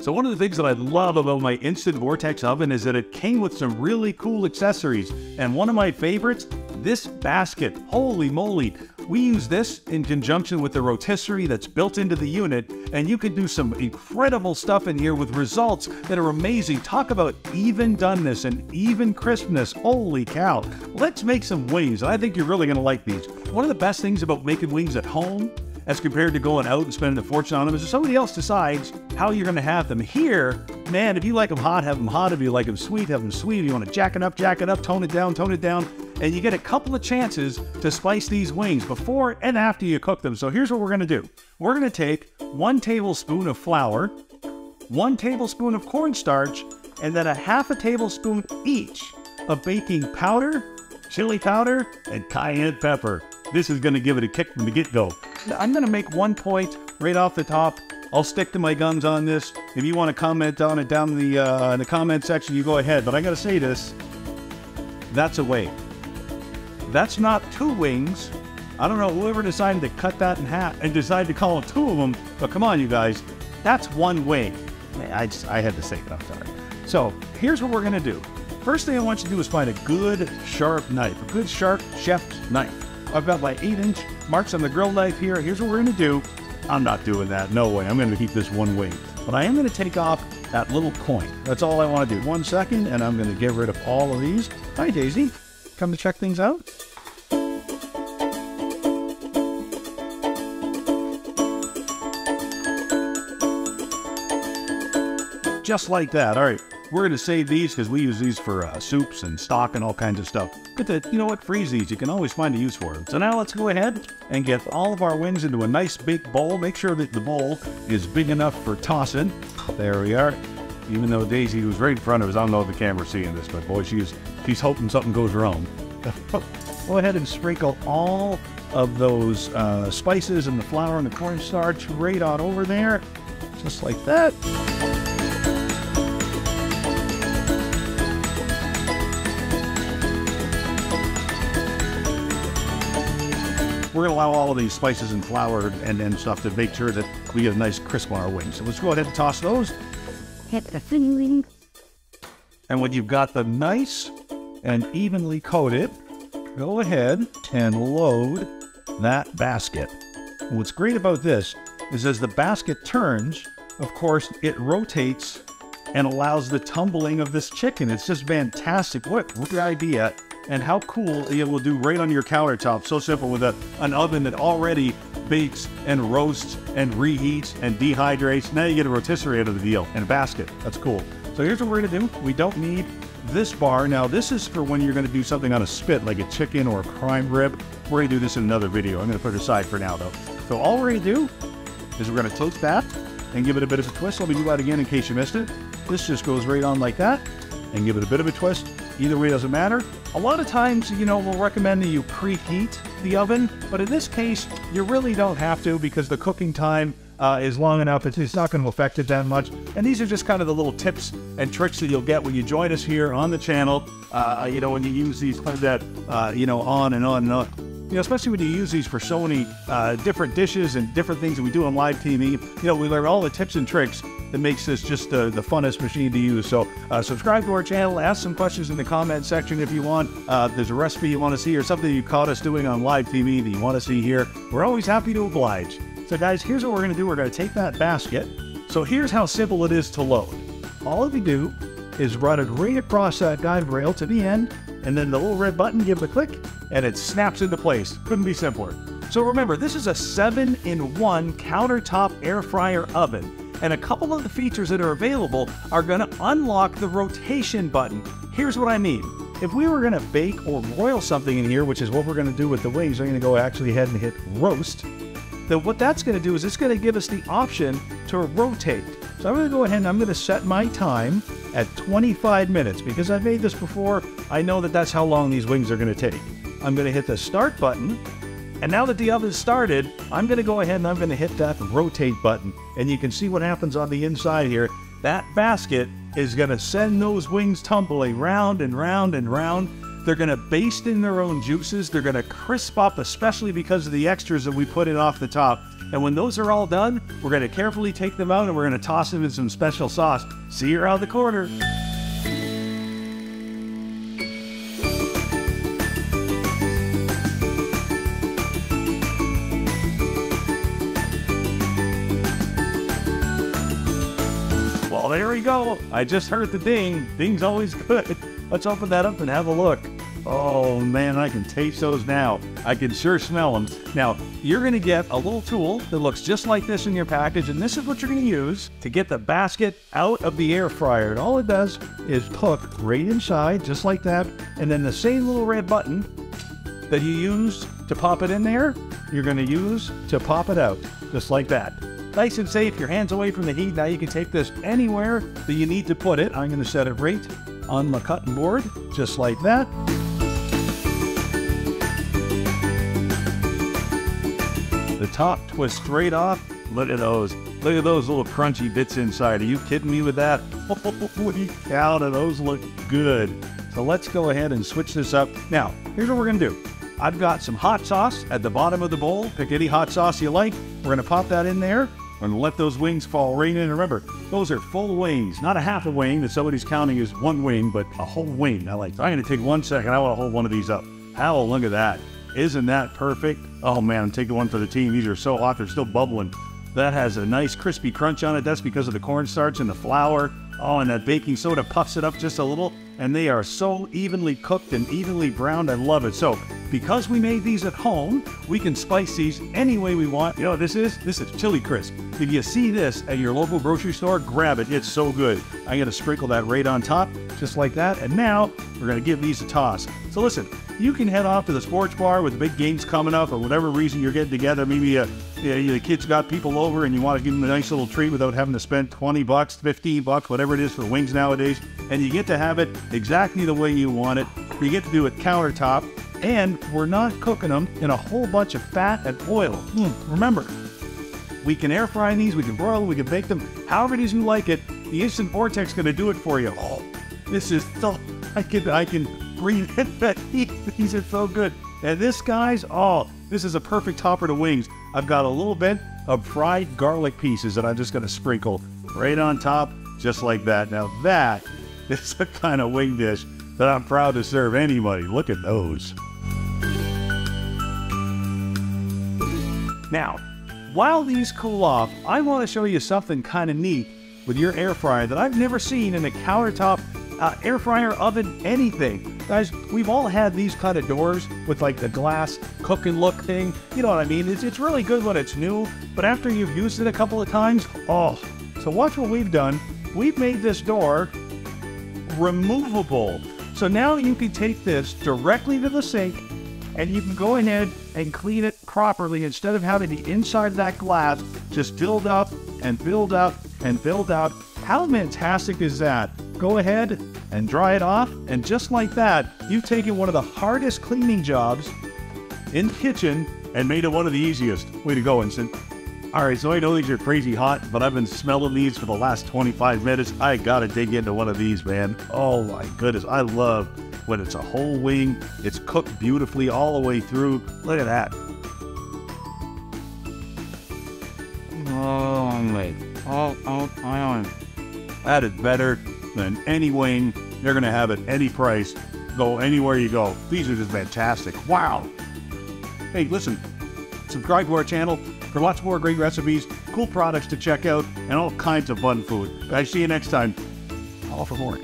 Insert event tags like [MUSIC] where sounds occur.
So one of the things that I love about my Instant Vortex oven is that it came with some really cool accessories. And one of my favorites, this basket. Holy moly. We use this in conjunction with the rotisserie that's built into the unit, and you can do some incredible stuff in here with results that are amazing. Talk about even doneness and even crispness. Holy cow. Let's make some wings. I think you're really going to like these. One of the best things about making wings at home as compared to going out and spending a fortune on them is if somebody else decides how you're going to have them. Here, man, if you like them hot, have them hot. If you like them sweet, have them sweet. If you want to jack it up, jack it up, tone it down, tone it down. And you get a couple of chances to spice these wings before and after you cook them. So here's what we're going to do. We're going to take one tablespoon of flour, one tablespoon of cornstarch, and then a half a tablespoon each of baking powder, chili powder, and cayenne pepper. This is going to give it a kick from the get-go. I'm going to make one point right off the top. I'll stick to my guns on this. If you want to comment on it down the uh, in the comment section, you go ahead. But I got to say this: that's a wing. That's not two wings. I don't know whoever decided to cut that in half and decided to call it two of them. But come on, you guys, that's one wing. I just I had to say it. I'm sorry. So here's what we're gonna do. First thing I want you to do is find a good sharp knife, a good sharp chef's knife. I've got my eight inch Marc's on the Grill knife here. Here's what we're gonna do. I'm not doing that, no way. I'm gonna keep this one wing. But I am gonna take off that little coin. That's all I wanna do. One second, and I'm gonna get rid of all of these. Hi, Daisy. Come to check things out? Just like that. All right, we're going to save these because we use these for uh, soups and stock and all kinds of stuff. But the, you know what? Freeze these. You can always find a use for them. So now let's go ahead and get all of our wings into a nice big bowl. Make sure that the bowl is big enough for tossing. There we are. Even though Daisy was right in front of us, I don't know if the camera's seeing this, but boy, she's she's hoping something goes wrong. [LAUGHS] go ahead and sprinkle all of those uh, spices and the flour and the cornstarch right on over there, just like that. We're going to allow all of these spices and flour and, and stuff to make sure that we get a nice crisp on our wings. So let's go ahead and toss those. Hit the filling. And when you've got them nice and evenly coated, go ahead and load that basket. And what's great about this is as the basket turns, of course, it rotates and allows the tumbling of this chicken. It's just fantastic. What, what idea and how cool it will do right on your countertop. So simple with a, an oven that already bakes and roasts and reheats and dehydrates. Now you get a rotisserie out of the deal and a basket. That's cool. So here's what we're gonna do. We don't need this bar. Now this is for when you're gonna do something on a spit like a chicken or a prime rib. We're gonna do this in another video. I'm gonna put it aside for now though. So all we're gonna do is we're gonna toast that and give it a bit of a twist. Let me do that again in case you missed it. This just goes right on like that and give it a bit of a twist. Either way doesn't matter. A lot of times, you know, we'll recommend that you preheat the oven, but in this case, you really don't have to because the cooking time uh, is long enough. It's, it's not going to affect it that much. And these are just kind of the little tips and tricks that you'll get when you join us here on the channel. Uh, you know, when you use these kind of that, uh, you know, on and on and on you know, especially when you use these for so many uh, different dishes and different things that we do on live TV. You know, we learn all the tips and tricks that makes this just uh, the funnest machine to use. So uh, subscribe to our channel, ask some questions in the comment section if you want. Uh, there's a recipe you want to see or something you caught us doing on live TV that you want to see here, we're always happy to oblige. So guys, here's what we're going to do. We're going to take that basket. So here's how simple it is to load. All we do is run it right across that guide rail to the end, and then the little red button, give it a click, and it snaps into place. Couldn't be simpler. So remember, this is a 7-in-1 countertop air fryer oven, and a couple of the features that are available are going to unlock the rotation button. Here's what I mean. If we were going to bake or broil something in here, which is what we're going to do with the wings, I'm going to go actually ahead and hit roast, then what that's going to do is it's going to give us the option to rotate. So I'm going to go ahead and I'm going to set my time at 25 minutes because I've made this before. I know that that's how long these wings are going to take. I'm going to hit the start button. And now that the oven's started, I'm going to go ahead and I'm going to hit that rotate button. And you can see what happens on the inside here. That basket is going to send those wings tumbling round and round and round. They're going to baste in their own juices. They're going to crisp up, especially because of the extras that we put in off the top. And when those are all done, we're going to carefully take them out and we're going to toss them in some special sauce. See you around the corner. Go. I just heard the ding. Ding's always good. Let's open that up and have a look. Oh man, I can taste those now. I can sure smell them. Now, you're going to get a little tool that looks just like this in your package, and this is what you're going to use to get the basket out of the air fryer. And all it does is hook right inside, just like that, and then the same little red button that you use to pop it in there, you're going to use to pop it out, just like that. Nice and safe, your hands away from the heat. Now you can take this anywhere that you need to put it. I'm going to set it right on the cutting board, just like that. The top twists straight off. Look at those. Look at those little crunchy bits inside. Are you kidding me with that? Holy cow, do those look good. So let's go ahead and switch this up. Now, here's what we're gonna do. I've got some hot sauce at the bottom of the bowl. Pick any hot sauce you like. We're gonna pop that in there. Gonna let those wings fall right in. Remember, those are full wings, not a half a wing that somebody's counting as one wing, but a whole wing. I like. I'm gonna take one second. I want to hold one of these up. How? Look at that. Isn't that perfect? Oh man, I'm taking one for the team. These are so hot, they're still bubbling. That has a nice crispy crunch on it. That's because of the cornstarch and the flour. Oh, and that baking soda puffs it up just a little. And they are so evenly cooked and evenly browned. I love it. So, because we made these at home, we can spice these any way we want. You know what this is? This is chili crisp. If you see this at your local grocery store, grab it. It's so good. I'm going to sprinkle that right on top, just like that. And now we're going to give these a toss. So listen, you can head off to the sports bar with the big games coming up, or whatever reason you're getting together. Maybe uh, yeah, the kids got people over and you want to give them a nice little treat without having to spend 20 bucks, 15 bucks, whatever it is for the wings nowadays. And you get to have it exactly the way you want it. You get to do it countertop, and we're not cooking them in a whole bunch of fat and oil. Hmm, remember, we can air fry these, we can broil them, we can bake them, however it is you like it. The Instant Vortex to do it for you. Oh, this is so, I can, I can breathe. [LAUGHS] These are so good. And this, guys, oh, this is a perfect topper to wings. I've got a little bit of fried garlic pieces that I'm just to sprinkle right on top, just like that. Now that [LAUGHS] is the kind of wing dish that I'm proud to serve anybody. Look at those. Now, while these cool off, I want to show you something kind of neat with your air fryer that I've never seen in a countertop uh, air fryer, oven, anything. Guys, we've all had these kind of doors with like the glass cook and look thing. You know what I mean? It's, it's really good when it's new, but after you've used it a couple of times, oh. So watch what we've done. We've made this door removable. So now you can take this directly to the sink and you can go ahead and clean it properly instead of having the inside of that glass just build up and build up and build out. How fantastic is that? Go ahead and dry it off, and just like that, you've taken one of the hardest cleaning jobs in the kitchen and made it one of the easiest. Way to go, Instant. All right, so I know these are crazy hot, but I've been smelling these for the last 25 minutes. I gotta dig into one of these, man. Oh my goodness, I love when it's a whole wing. It's cooked beautifully all the way through. Look at that. Oh, wait. Oh, oh, oh, That is better than any wing. You're gonna have it any price. Go anywhere you go. These are just fantastic. Wow. Hey, listen, subscribe to our channel for lots more great recipes, cool products to check out, and all kinds of fun food. I see you next time. All for more.